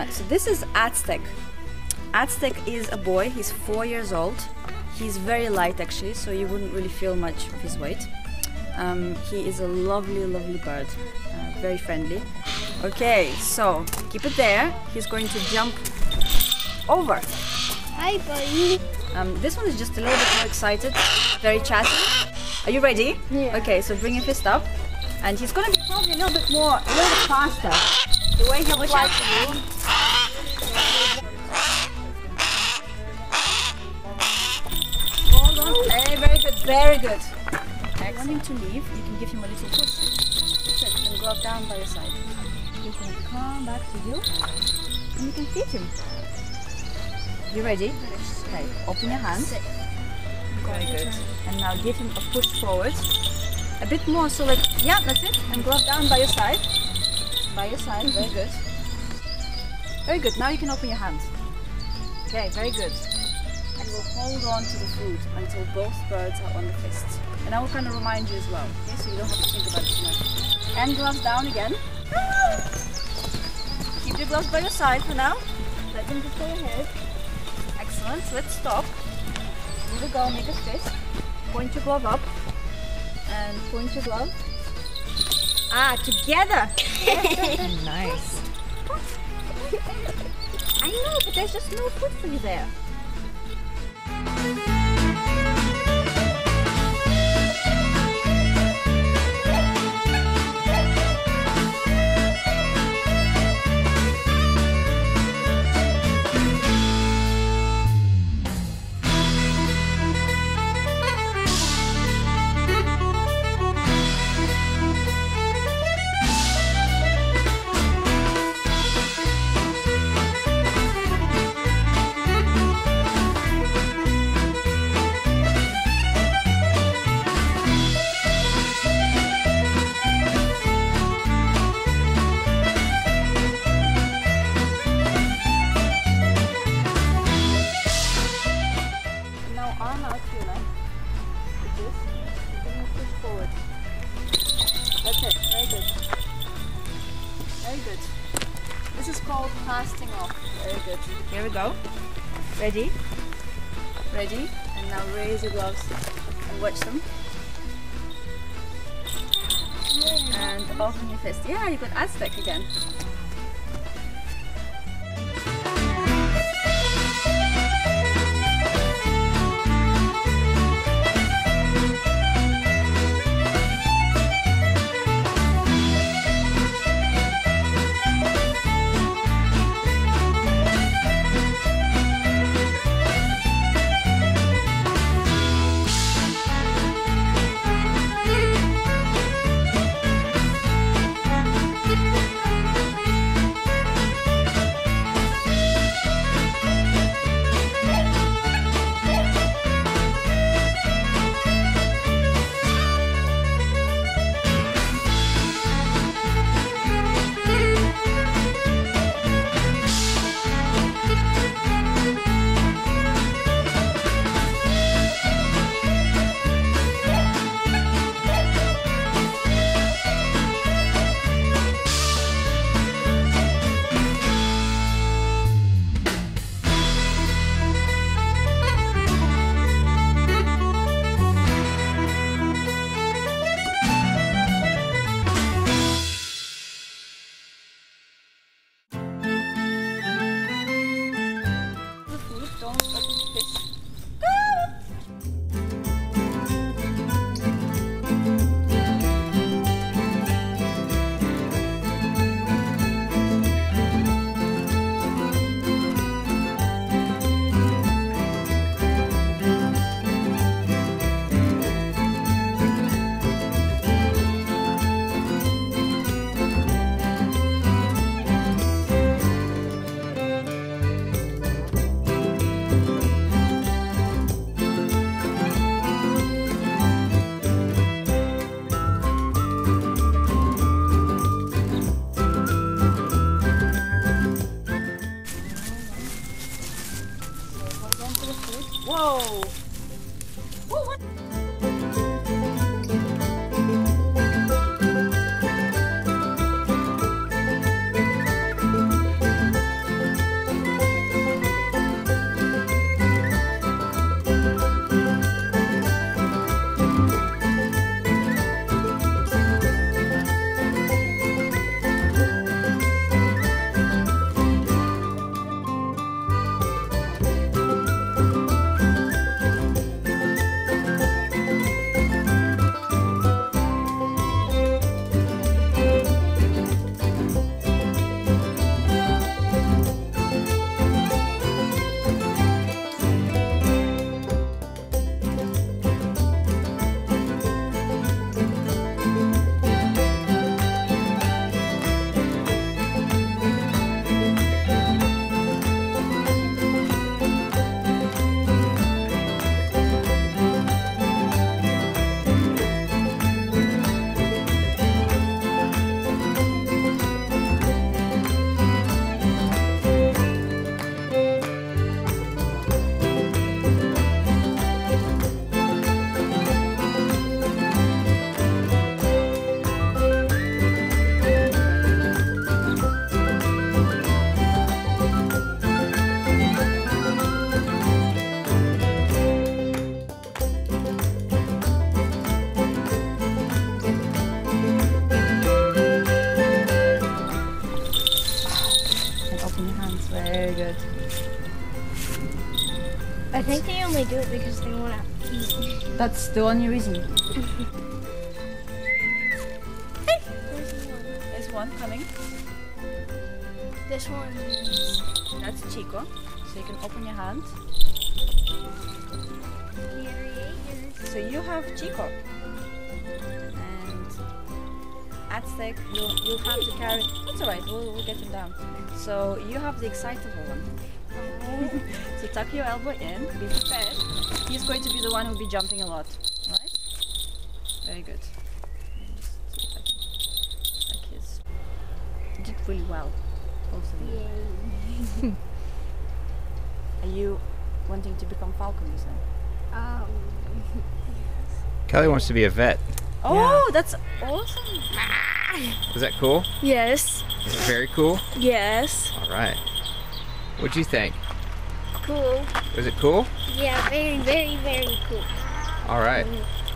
Uh, so this is Aztec. Aztec is a boy. He's four years old. He's very light actually, so you wouldn't really feel much of his weight. Um, he is a lovely, lovely bird. Uh, very friendly. Okay, so keep it there. He's going to jump over. Hi, buddy. Um, this one is just a little bit more excited, very chatty. Are you ready? Yeah. Okay, so bring your fist up. And he's gonna be probably a little bit more, a little bit faster. The way he'll fly to you. Very good. I want him to leave. You can give him a little push. That's it. And go up down by your side. He's going to come back to you. And you can feed him. You ready? Okay, open your hand. Very good. And now give him a push forward. A bit more, so like, yeah, that's it. And go up down by your side. By your side, very good. Very good, now you can open your hand. Okay, very good. And we'll hold on to the food until both birds are on the fist. And I will kind of remind you as well, okay, so you don't have to think about it too much. And gloves down again. Keep your gloves by your side for now. Let them just go ahead. Excellent. So let's stop. Here we go. Make a fist. Point your glove up. And point your glove. Ah, together. Nice. I know, but there's just no food for you there. Here we go. Ready? Ready? And now raise your gloves and watch them. And open your fist. Yeah, you got Aztec again. Whoa! I think they only do it because they want to eat. That's the only reason. There's one. There's one coming. This one. That's Chico. So you can open your hand. Here he is. So you have Chico. And Aztec, you'll, you'll have to carry. That's alright, we'll, we'll get him down. So you have the excitable one. So tuck your elbow in, be prepared. He's going to be the one who'll be jumping a lot. Alright? Very good. Just see if I can check his. You did really well. Both of you. Are you wanting to become falconers then? Um. Kelly wants to be a vet. Oh, that's awesome! Is that cool? Yes. Is it very cool? Yes. All right. What'd you think? Cool. Was it cool? Yeah, very, very, very cool. All right. Mm-hmm.